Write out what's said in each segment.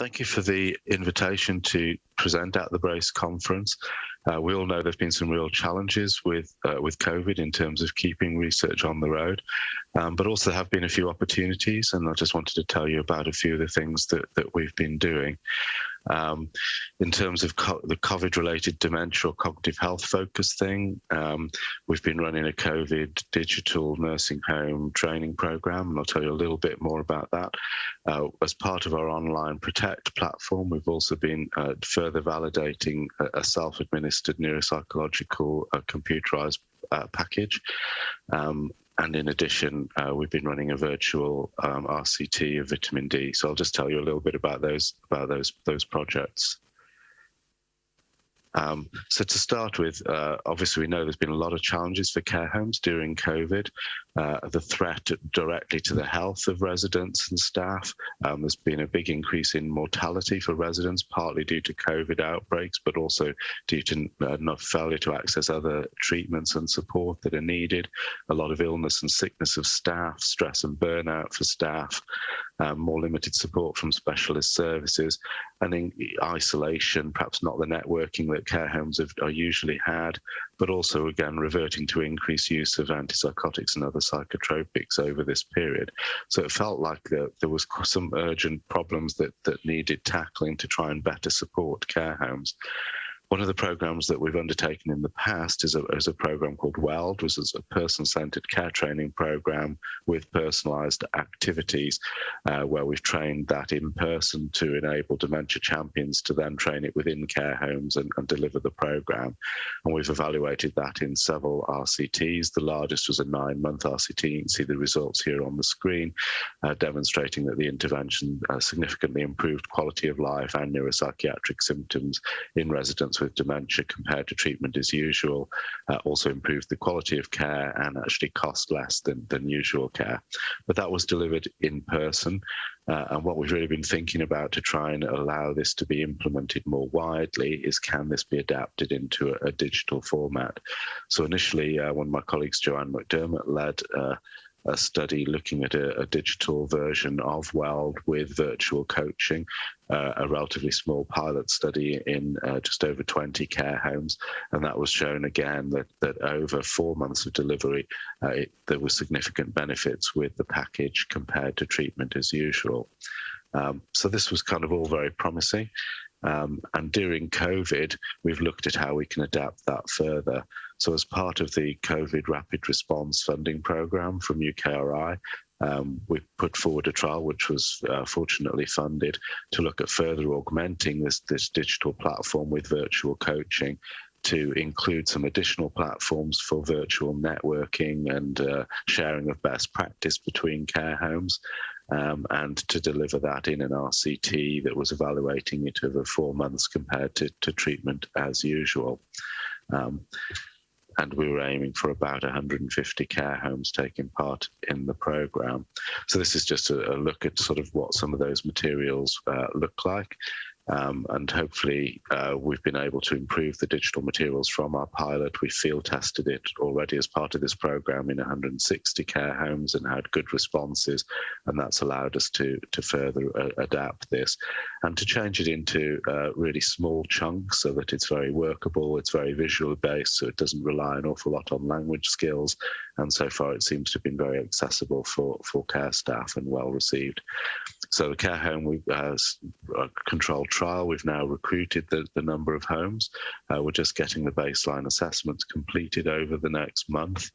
thank you for the invitation to present at the Brace conference. Uh, we all know there's been some real challenges with uh, with COVID in terms of keeping research on the road, um, but also there have been a few opportunities, and I just wanted to tell you about a few of the things that that we've been doing. Um, in terms of co- the COVID related dementia or cognitive health focus thing, um, we've been running a COVID digital nursing home training program, and I'll tell you a little bit more about that. Uh, as part of our online Protect platform, we've also been uh, further validating a, a self administered neuropsychological uh, computerized uh, package. Um, and in addition, uh, we've been running a virtual um, RCT of vitamin D. So I'll just tell you a little bit about those about those those projects. Um, so to start with, uh, obviously we know there's been a lot of challenges for care homes during COVID. Uh, the threat directly to the health of residents and staff. Um, there's been a big increase in mortality for residents, partly due to COVID outbreaks, but also due to uh, not failure to access other treatments and support that are needed. A lot of illness and sickness of staff, stress and burnout for staff, um, more limited support from specialist services, and in isolation, perhaps not the networking that care homes have, are usually had, but also again reverting to increased use of antipsychotics and other psychotropics over this period. So it felt like there, there was some urgent problems that, that needed tackling to try and better support care homes. One of the programs that we've undertaken in the past is a, is a program called WHELD, which is a person-centered care training program with personalized activities, uh, where we've trained that in person to enable dementia champions to then train it within care homes and, and deliver the program. And we've evaluated that in several RCTs. The largest was a nine-month RCT. You can see the results here on the screen, uh, demonstrating that the intervention uh, significantly improved quality of life and neuropsychiatric symptoms in residents with dementia compared to treatment as usual, uh, also improved the quality of care and actually cost less than, than usual care. But that was delivered in person. Uh, and what we've really been thinking about to try and allow this to be implemented more widely is can this be adapted into a, a digital format? So initially, uh, one of my colleagues, Joanne McDermid, led uh, a study looking at a, a, digital version of WHELD with virtual coaching, uh, a relatively small pilot study in uh, just over 20 care homes. And that was shown again that, that over four months of delivery, uh, it, there were significant benefits with the package compared to treatment as usual. Um, so this was kind of all very promising. Um, and during COVID, we've looked at how we can adapt that further. So, as part of the COVID Rapid Response Funding Programme from UKRI, um, we put forward a trial which was uh, fortunately funded to look at further augmenting this, this digital platform with virtual coaching to include some additional platforms for virtual networking and uh, sharing of best practice between care homes um, and to deliver that in an RCT that was evaluating it over four months compared to, to treatment as usual. Um, and we were aiming for about 150 care homes taking part in the program. So this is just a, a look at sort of what some of those materials uh, look like. Um, and hopefully uh, we've been able to improve the digital materials from our pilot. We field tested it already as part of this program in 160 care homes and had good responses, and that's allowed us to to further uh, adapt this and to change it into uh, really small chunks so that it's very workable, it's very visual based, so it doesn't rely an awful lot on language skills. And so far, it seems to have been very accessible for for care staff and well received. So the care home we uh, controlled trial. We've now recruited the, the number of homes. Uh, we're just getting the baseline assessments completed over the next month,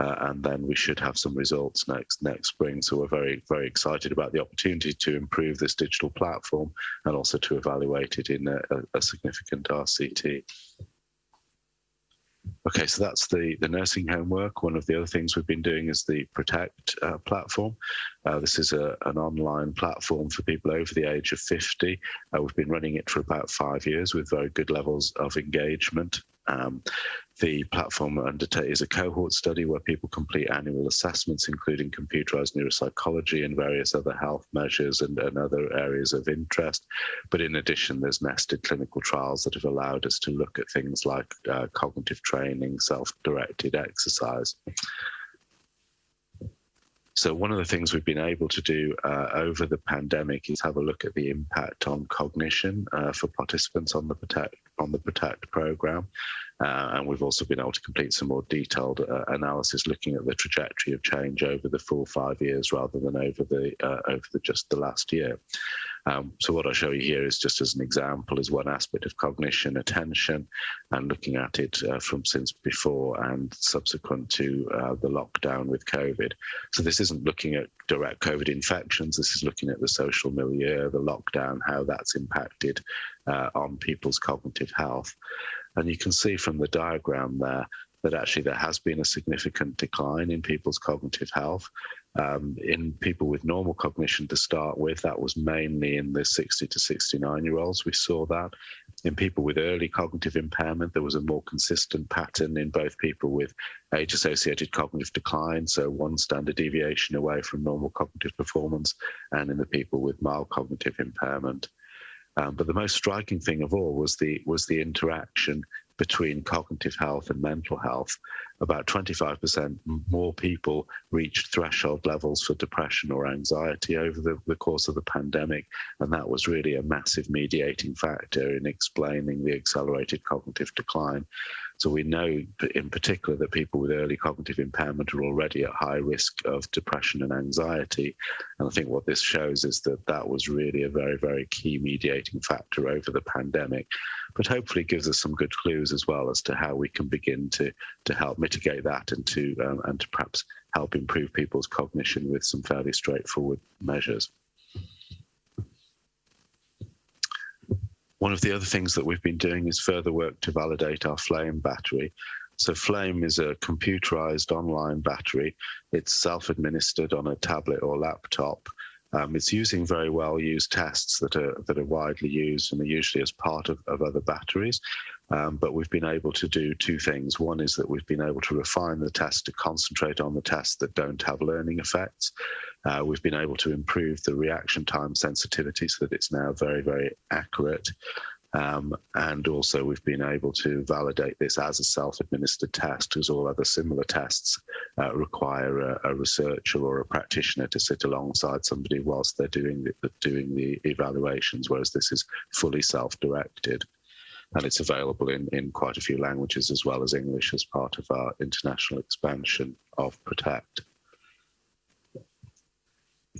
uh, and then we should have some results next next spring. So we're very very excited about the opportunity to improve this digital platform and also to evaluate it in a, a significant RCT. Okay, so that's the, the nursing home work. One of the other things we've been doing is the Protect uh, platform. Uh, this is a, an online platform for people over the age of 50. Uh, we've been running it for about five years with very good levels of engagement. Um, the platform undertakes a cohort study where people complete annual assessments, including computerized neuropsychology and various other health measures and, and other areas of interest. But in addition, there's nested clinical trials that have allowed us to look at things like uh, cognitive training, self directed exercise. So one of the things we've been able to do uh, over the pandemic is have a look at the impact on cognition uh, for participants on the Protect on the Protect program, uh, and we've also been able to complete some more detailed uh, analysis looking at the trajectory of change over the full five years rather than over the uh, over the, just the last year. Um, so what I show you here is just as an example is one aspect of cognition, attention, and looking at it uh, from since before and subsequent to uh, the lockdown with COVID. So this isn't looking at direct COVID infections. This is looking at the social milieu, the lockdown, how that's impacted uh, on people's cognitive health. And you can see from the diagram there that actually there has been a significant decline in people's cognitive health. Um, in people with normal cognition to start with, that was mainly in the 60 to 69 year olds. We saw that. In people with early cognitive impairment, there was a more consistent pattern in both people with age associated cognitive decline, so one standard deviation away from normal cognitive performance, and in the people with mild cognitive impairment. Um, but the most striking thing of all was the was the interaction between cognitive health and mental health, about 25% more people reached threshold levels for depression or anxiety over the, the, course of the pandemic. And that was really a massive mediating factor in explaining the accelerated cognitive decline. So we know in particular that people with early cognitive impairment are already at high risk of depression and anxiety. And I think what this shows is that that was really a very, very key mediating factor over the pandemic, but hopefully gives us some good clues as well as to how we can begin to, to help mitigate that and to, um, and to perhaps help improve people's cognition with some fairly straightforward measures. One of the other things that we've been doing is further work to validate our Flame battery. So Flame is a computerized online battery. It's self-administered on a tablet or laptop. Um, it's using very well used tests that are that are widely used and are usually as part of, of other batteries. Um, but we've been able to do two things. One is that we've been able to refine the test to concentrate on the tests that don't have learning effects. Uh, we've been able to improve the reaction time sensitivity so that it's now very, very accurate. Um, and also, we've been able to validate this as a self administered test, as all other similar tests uh, require a, a, researcher or a practitioner to sit alongside somebody whilst they're doing the, doing the evaluations, whereas this is fully self directed. And it's available in, in quite a few languages as well as English as part of our international expansion of Protect.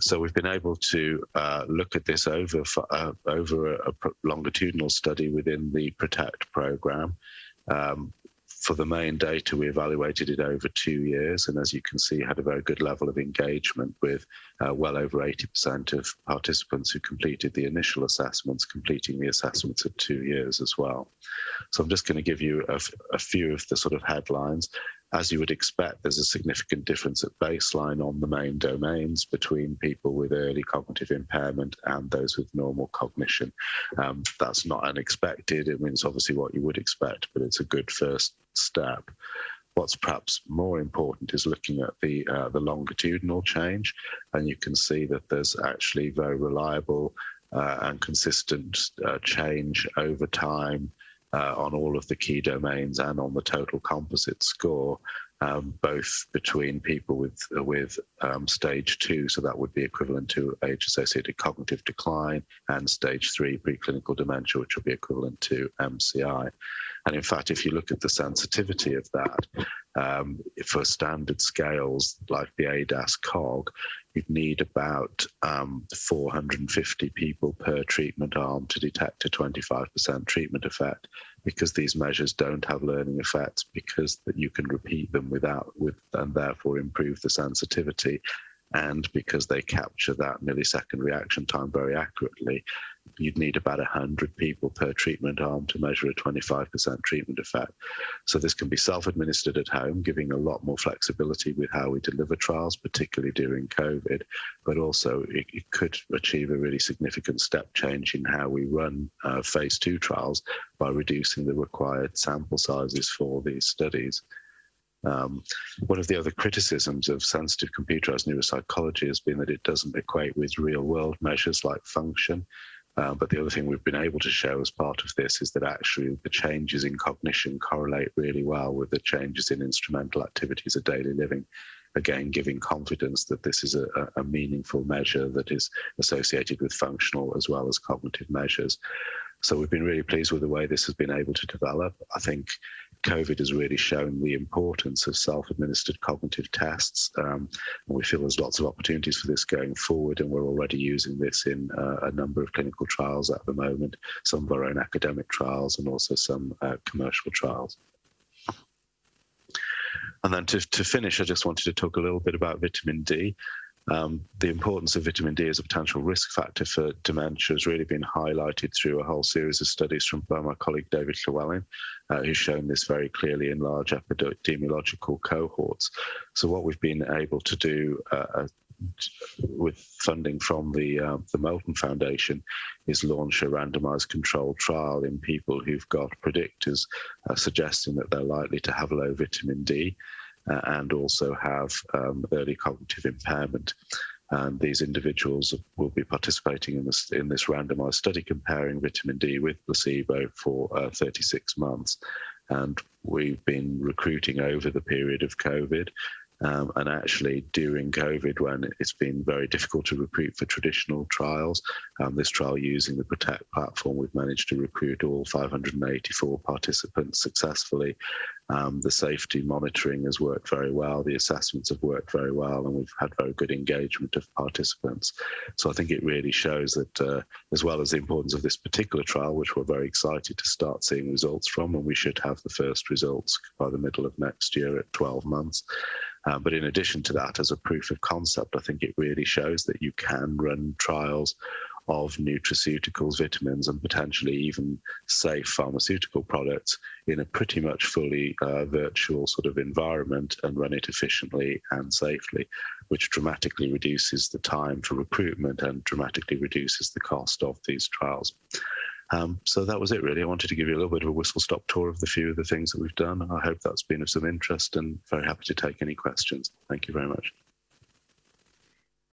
So we've been able to uh, look at this over for, uh, over a, a, longitudinal study within the Protect program. Um, for the main data, we evaluated it over two years, and as you can see, had a very good level of engagement with uh, well over 80% of participants who completed the initial assessments, completing the assessments at two years as well. So I'm just going to give you a, a few of the sort of headlines as you would expect, there's a significant difference at baseline on the main domains between people with early cognitive impairment and those with normal cognition. Um, that's not unexpected. I mean, it's obviously what you would expect, but it's a good first step. What's perhaps more important is looking at the uh, the longitudinal change, and you can see that there's actually very reliable uh, and consistent uh, change over time uh, on all of the key domains and on the total composite score, um, both between people with with um, stage two, so that would be equivalent to age-associated cognitive decline, and stage three preclinical dementia, which would be equivalent to MCI. And in fact, if you look at the sensitivity of that um, for standard scales like the ADAS COG, you'd need about um, 450 people per treatment arm to detect a 25% treatment effect because these measures don't have learning effects because that you can repeat them without with and therefore improve the sensitivity and because they capture that millisecond reaction time very accurately, you'd need about 100 people per treatment arm to measure a 25% treatment effect. So this can be self-administered at home, giving a lot more flexibility with how we deliver trials, particularly during COVID, but also it, it could achieve a really significant step change in how we run uh, phase two trials by reducing the required sample sizes for these studies. Um, one of the other criticisms of sensitive computerized neuropsychology has been that it doesn't equate with real world measures like function. Uh, but the other thing we've been able to show as part of this is that actually the changes in cognition correlate really well with the changes in instrumental activities of daily living. again giving confidence that this is a, a meaningful measure that is associated with functional as well as cognitive measures. So we've been really pleased with the way this has been able to develop. I think COVID has really shown the importance of self-administered cognitive tests, um, and we feel there's lots of opportunities for this going forward. And we're already using this in uh, a number of clinical trials at the moment, some of our own academic trials, and also some uh, commercial trials. And then to, to finish, I just wanted to talk a little bit about vitamin D. Um, the importance of vitamin D as a potential risk factor for dementia has really been highlighted through a whole series of studies from by my colleague David Llewellyn, uh, who's shown this very clearly in large epidemiological cohorts. So what we've been able to do uh, uh with funding from the uh, the Moulton Foundation is launch a randomized controlled trial in people who've got predictors uh, suggesting that they're likely to have low vitamin D uh, and also have um, early cognitive impairment. And these individuals will be participating in this in this randomized study comparing vitamin D with placebo for uh, 36 months. And we've been recruiting over the period of COVID. Um, and actually, during COVID, when it's been very difficult to recruit for traditional trials, um, this trial using the Protect platform, we've managed to recruit all 584 participants successfully. Um, the safety monitoring has worked very well, the assessments have worked very well, and we've had very good engagement of participants. So I think it really shows that, uh, as well as the importance of this particular trial, which we're very excited to start seeing results from, and we should have the first results by the middle of next year at 12 months. Uh, but in addition to that, as a proof of concept, I think it really shows that you can run trials of nutraceuticals, vitamins, and potentially even safe pharmaceutical products in a pretty much fully uh, virtual sort of environment and run it efficiently and safely, which dramatically reduces the time for recruitment and dramatically reduces the cost of these trials. Um, so that was it really. I wanted to give you a little bit of a whistle stop tour of the few of the things that we've done. I hope that's been of some interest and very happy to take any questions. Thank you very much.